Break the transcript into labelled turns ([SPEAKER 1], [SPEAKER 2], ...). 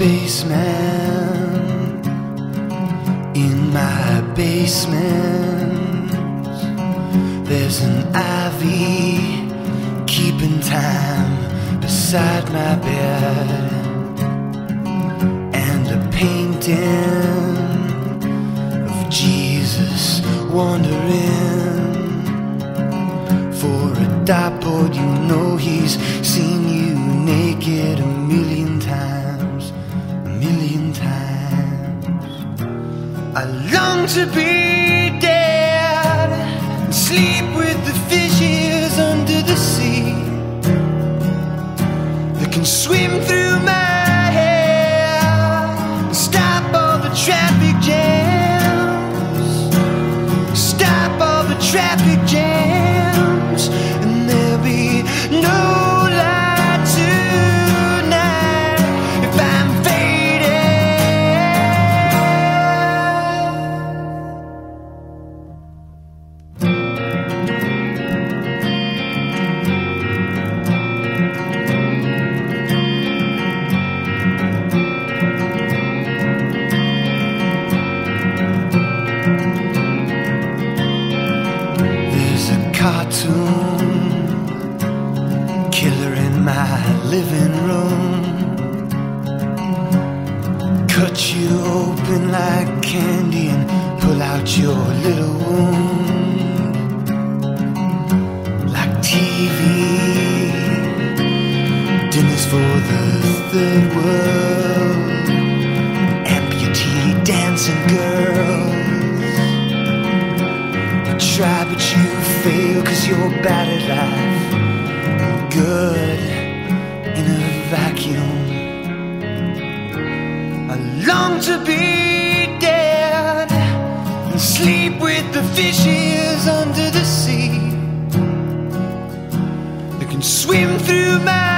[SPEAKER 1] Spaceman in my basement. There's an ivy keeping time beside my bed. And a painting of Jesus wandering. For a dartboard, you know he's seen I long to be dead and sleep with the fishes under the sea that can swim through my hair and stop all the traffic jams, stop all the traffic cartoon killer in my living room. Cut you open like candy and pull out your little wound. Like TV, dinners for the third try but you fail cause you're bad at life. Good in a vacuum. I long to be dead And sleep with the fishes under the sea. That can swim through my